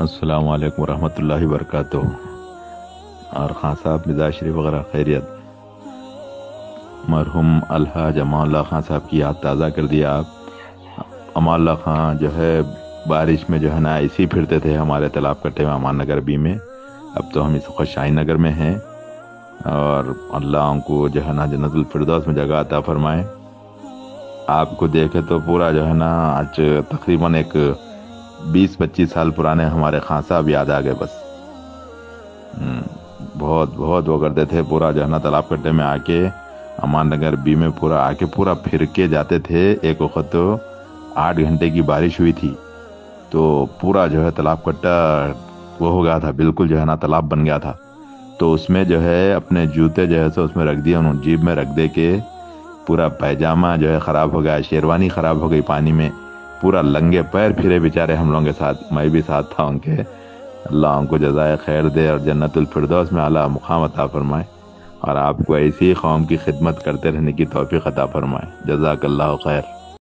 अस्सलाम वालेकुम रहमतुल्लाहि वरकत और खान साहब मिजाज शरीफ वगैरह, खैरियत। मरहूम अल्लाह जमाल्ला खान साहब की याद ताज़ा कर दिया आप। अमाल्ला खान जो है, बारिश में जो है ना ही फिरते थे हमारे तालाब कट्टे में, अमान नगर बी में। अब तो हम इस वक्त शाही नगर में हैं। और अल्लाह उनको जो है ना जन्नतुल फिरदौस में जगह अता फरमाए। आपको देखे तो पूरा जो है ना, आज तकरीबन एक बीस पच्चीस साल पुराने हमारे खान साहब याद आ गए बस। हम्म, बहुत बहुत वो करते थे पूरा जो है ना तालाब कट्टे में आके अमान नगर बी में पूरा आके पूरा फिर के जाते थे। एक वक्त तो आठ घंटे की बारिश हुई थी। तो पूरा जो है तालाब कट्टा वो हो गया था बिल्कुल जो है ना तालाब बन गया था। तो उसमें जो है अपने जूते जो है सो उसमें रख दिए उन्होंने जीप में रख दे के पूरा पैजामा जो है ख़राब हो गया शेरवानी ख़राब हो गई पानी में। पूरा लंगे पैर फिरे बेचारे हम लोगों के साथ, मैं भी साथ था उनके। अल्लाह उनको जजाय खैर दे और जन्नतफरदौस में अला मुकाम अता फरमाए और आपको ऐसी ही कौम की खिदमत करते रहने की तोफ़ी अता फरमाए। जजाक अल्लाह खैर।